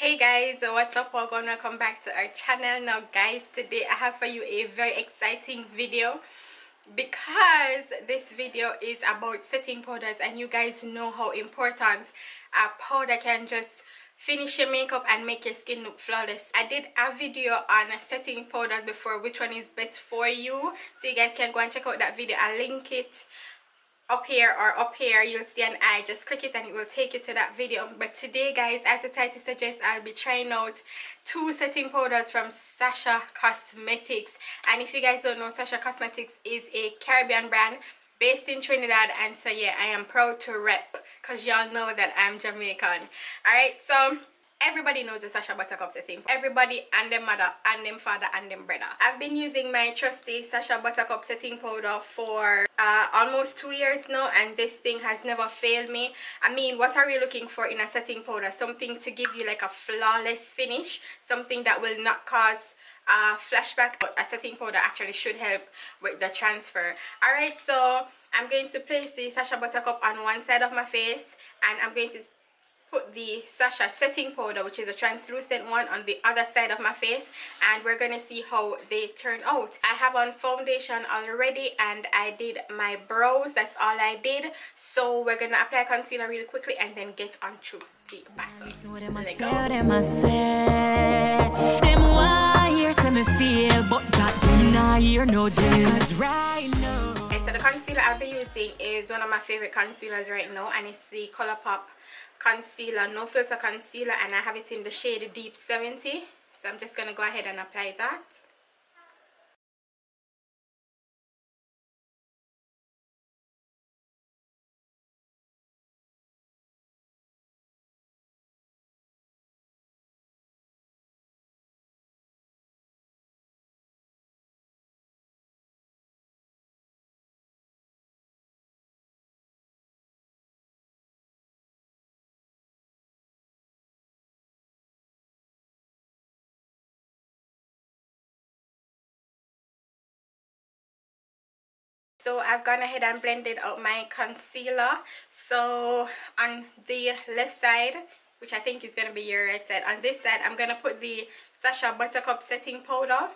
hey guys what's up? Welcome welcome back to our channel. Now guys today i have for you a very exciting video because this video is about setting powders and you guys know how important a powder can just finish your makeup and make your skin look flawless. I did a video on setting powders before which one is best for you. So you guys can go and check out that video. I'll link it up here or up here you'll see an eye just click it and it will take you to that video. But today guys as the title suggests i'll be trying out two setting powders from Sacha cosmetics. And if you guys don't know Sacha cosmetics is a caribbean brand based in trinidad. And so yeah i am proud to rep because y'all know that i'm jamaican. All right so everybody knows the Sacha Buttercup setting. Everybody and their mother and them father and them brother. I've been using my trusty Sacha Buttercup setting powder for uh, almost two years now and this thing has never failed me. I mean, what are you looking for in a setting powder? Something to give you like a flawless finish. Something that will not cause a flashback. But a setting powder actually should help with the transfer. Alright, so I'm going to place the Sacha Buttercup on one side of my face and I'm going to put the Sacha setting powder which is a translucent one on the other side of my face and we're gonna see how they turn out. I have on foundation already and I did my brows that's all I did. So we're gonna apply concealer really quickly and then get on through the battle Okay, so the concealer I'll be using is one of my favorite concealers right now and it's the Colourpop concealer no filter concealer and I have it in the shade deep 70 so I'm just gonna go ahead and apply that so I've gone ahead and blended out my concealer. So on the left side which I think is going to be your right side on this side I'm going to put the Sacha Buttercup setting powder.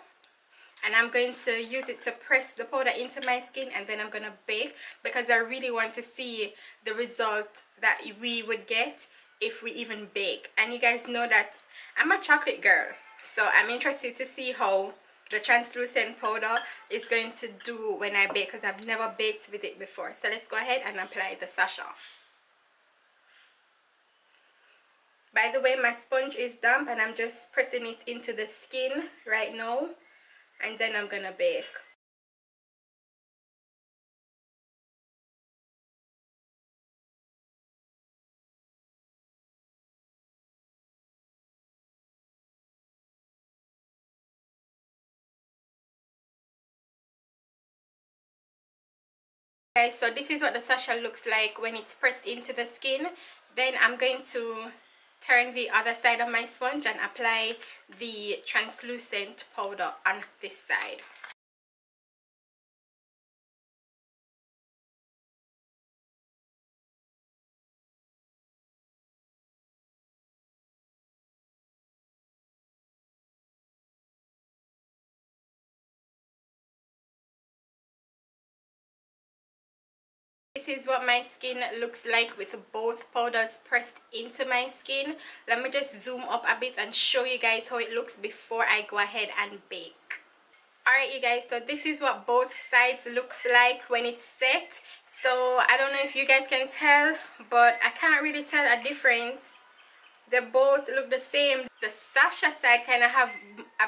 And I'm going to use it to press the powder into my skin and then I'm going to bake because I really want to see the result that we would get if we even bake. And you guys know that I'm a chocolate girl so I'm interested to see how the translucent powder is going to do when I bake because I've never baked with it before. So let's go ahead and apply the Sacha. By the way, my sponge is damp and I'm just pressing it into the skin right now. And then I'm going to bake. Okay, so this is what the Sacha looks like when it's pressed into the skin. Then I'm going to turn the other side of my sponge and apply the translucent powder on this side. This is what my skin looks like with both powders pressed into my skin. Let me just zoom up a bit and show you guys how it looks before I go ahead and bake. Alright you guys so this is what both sides looks like when it's set. So I don't know if you guys can tell but I can't really tell a difference. They both look the same. The Sacha side kind of have a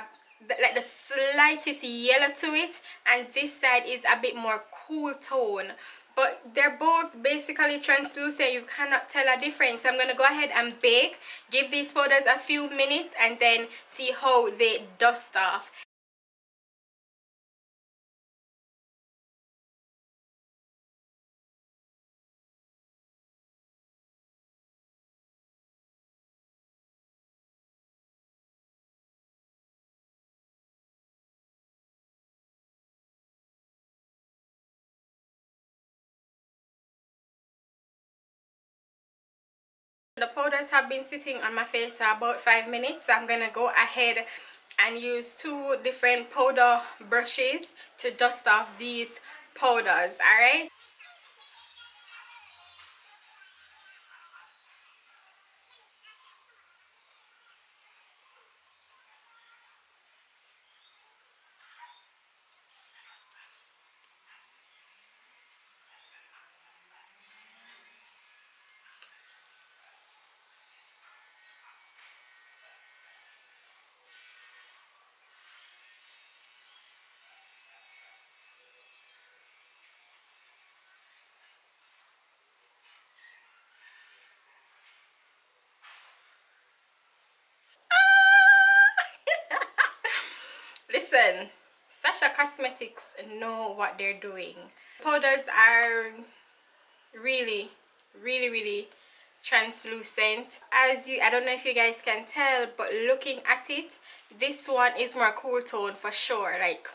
like the slightest yellow to it and this side is a bit more cool tone but they're both basically translucent. You cannot tell a difference. I'm gonna go ahead and bake. Give these powders a few minutes and then see how they dust off The powders have been sitting on my face for about 5 minutes. I'm going to go ahead and use two different powder brushes to dust off these powders. Alright? Listen Sacha Cosmetics know what they're doing. Powders are really really really translucent. As you I don't know if you guys can tell but looking at it this one is more cool tone for sure. Like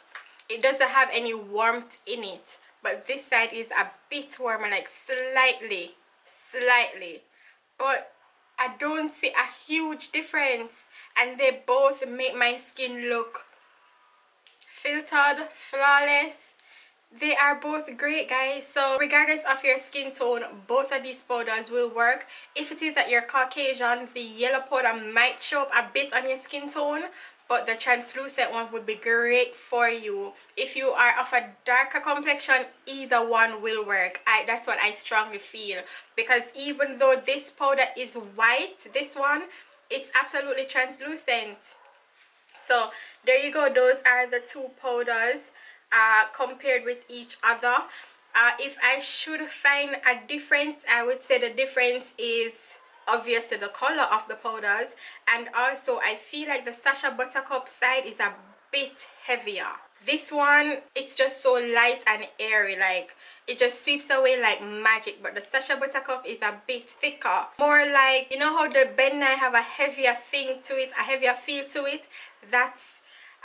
it doesn't have any warmth in it but this side is a bit warmer like slightly slightly. But I don't see a huge difference and they both make my skin look filtered flawless. They are both great guys. So regardless of your skin tone both of these powders will work. If it is that you're caucasian the yellow powder might show up a bit on your skin tone but the translucent one would be great for you. If you are of a darker complexion either one will work. I, that's what i strongly feel. Because even though this powder is white this one it's absolutely translucent so there you go. Those are the two powders uh, compared with each other. Uh, if I should find a difference I would say the difference is obviously the color of the powders. And also I feel like the Sacha Buttercup side is a bit heavier this one it's just so light and airy like it just sweeps away like magic but the Sacha Buttercup is a bit thicker. More like you know how the Ben Nye have a heavier thing to it a heavier feel to it? That's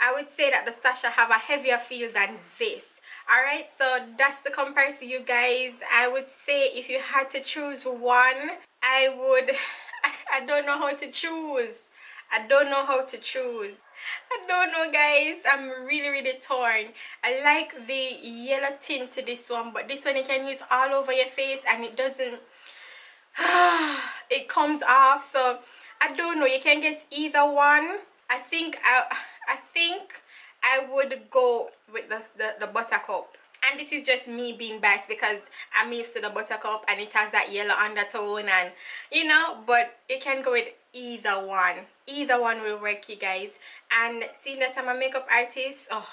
I would say that the Sacha have a heavier feel than this. Alright so that's the comparison you guys. I would say if you had to choose one I would I don't know how to choose. I don't know how to choose I don't know guys. I'm really really torn. I like the yellow tint to this one but this one you can use all over your face and it doesn't it comes off. So I don't know. You can get either one. I think I I think I would go with the, the, the buttercup. And this is just me being biased because I'm used to the buttercup and it has that yellow undertone and you know but you can go with either one. Either one will work you guys. And seeing that I'm a makeup artist oh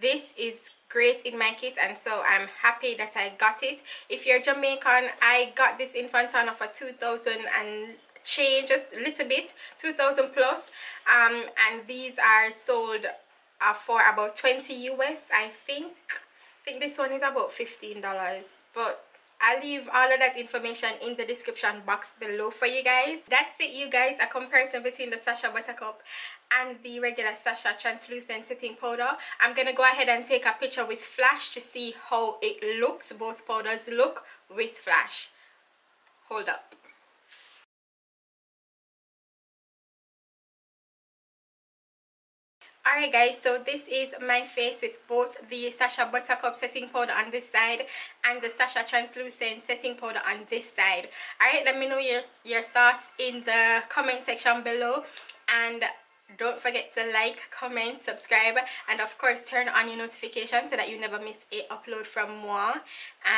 this is great in my kit and so I'm happy that I got it. If you're Jamaican I got this in Fontana for 2000 and change just a little bit 2000 plus. Um and these are sold uh, for about 20 US I think. I think this one is about $15 but I'll leave all of that information in the description box below for you guys. That's it you guys, a comparison between the Sacha Buttercup and the regular Sacha Translucent Setting Powder. I'm going to go ahead and take a picture with flash to see how it looks. Both powders look with flash. Hold up. Alright guys so this is my face with both the Sacha Buttercup setting powder on this side and the Sacha Translucent setting powder on this side. Alright let me know your, your thoughts in the comment section below. And don't forget to like comment subscribe and of course turn on your notifications so that you never miss a upload from moi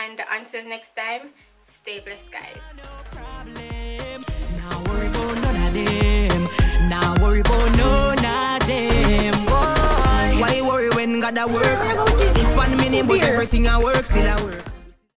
and until next time stay blessed guys God a work. If one minute, but everything I work, still I work.